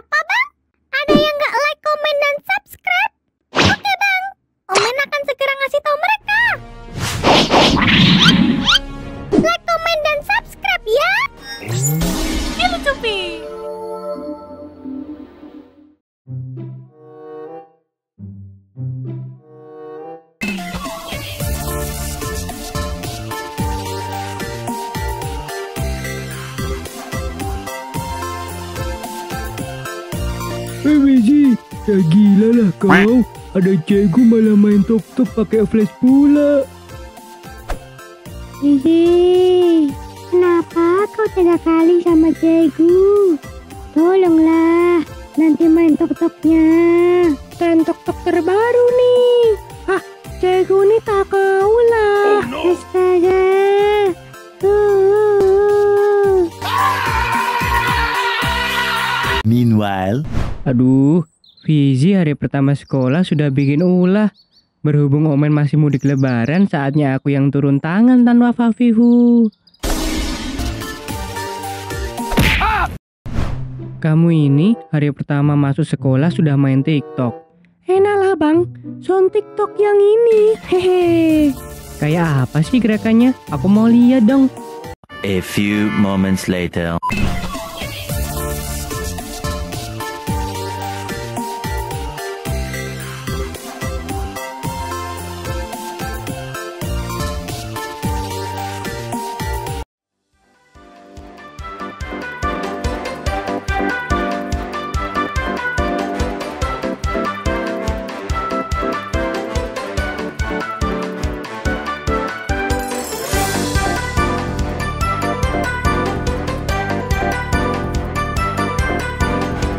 Apa bang? Eh Wiji, ya gila lah kau. Ada cikgu malah main tok-tok pakai flash pula. Hihi, kenapa kau tidak kali sama cikgu? Tolonglah, nanti main tok-toknya. Dan tok-tok terbaru Meanwhile, Aduh, Fizi hari pertama sekolah sudah bikin ulah. Berhubung Omen masih mudik lebaran, saatnya aku yang turun tangan tanpa Fafihu. Kamu ini hari pertama masuk sekolah sudah main TikTok. Enak lah bang, sound TikTok yang ini. Hehe. Kayak apa sih gerakannya? Aku mau lihat dong. a few moments later.